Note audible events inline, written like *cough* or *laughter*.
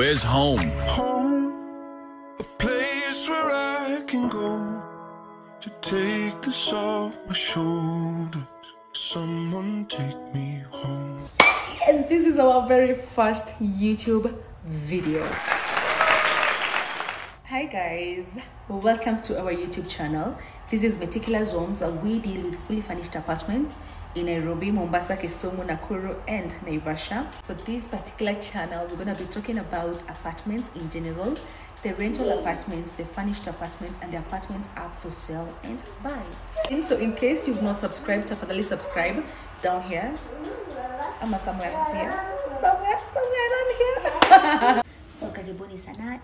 is home. home, a place where I can go to take this off my shoulders. Someone take me home. and this is our very first youtube video hi guys welcome to our youtube channel. This is meticulous homes and we deal with fully furnished apartments in nairobi mombasa kisumu nakuru and naivasha. For this particular channel we're going to be talking about apartments in general the rental apartments the furnished apartments and the apartments up for sale and buy. And so in case you've not subscribed tafadhali subscribe down here. Ama somewhere here. Somewhere somewhere down here. *laughs* So karibuni sana?